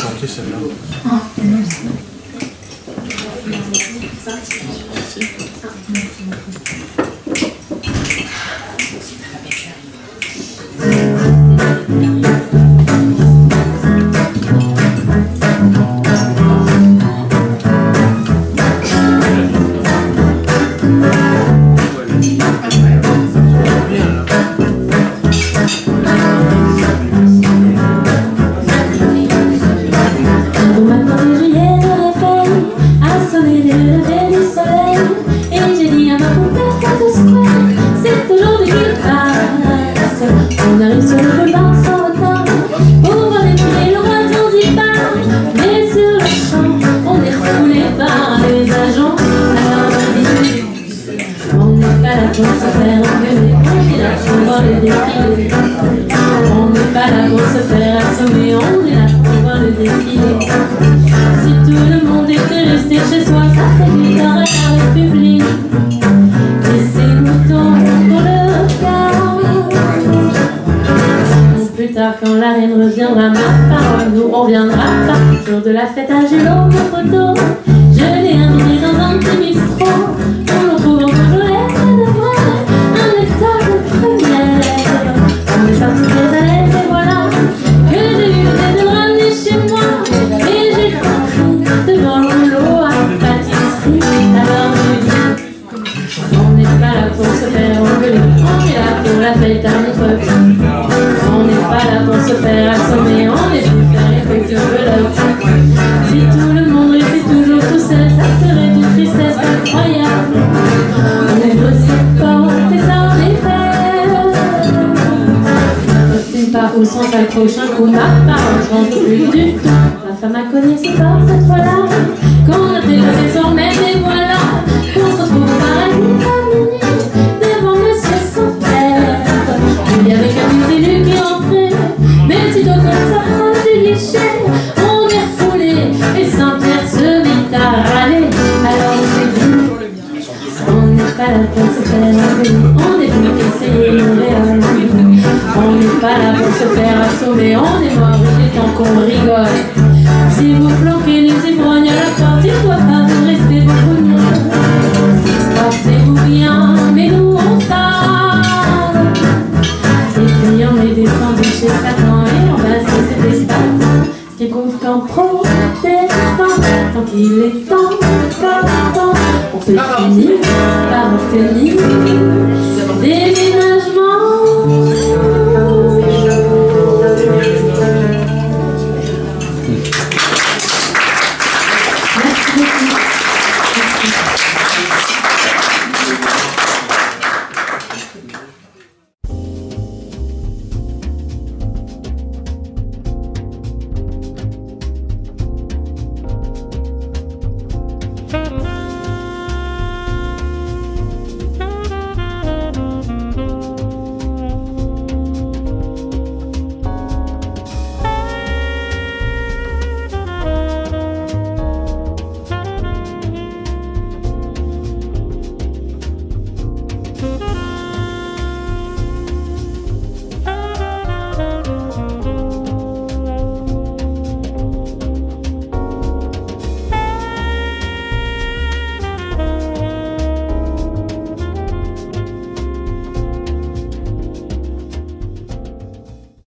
chanter celle-là. Pour se faire engueuler On est là pour voir le défilé On n'est pas là pour se faire assommer On est là pour voir le défilé Si tout le monde était resté chez soi Ça fait du temps à la République Laissez-nous pour le regard plus tard, quand la reine reviendra, ma parole, nous on reviendra pas. Jour de la fête à Gélo, mon poteau, la fête à notre. On n'est pas là pour se faire assommer, on est pour faire feuilles de velours. Si tout le monde restait toujours tout seul, ça serait d'une tristesse incroyable. On est aussi porte et ça en est fait. Une part où son s'accroche un coup, ma j'en peux plus du tout. Ma femme a connu ses forces cette fois-là, pas là pour se on est venu essayer le réel. On n'est pas là pour se faire assommer, on est mort, il est temps qu'on rigole. Si vous planquez les ivrognes à la porte, il doit pas vous rester beaucoup de monde. Portez-vous bien, mais nous on parle. Et puis on est descendu chez Satan et on va se espaces. Ce qui prouve qu'en protestant, tant qu'il est temps, pour se ah, finir, par tenir, déménager.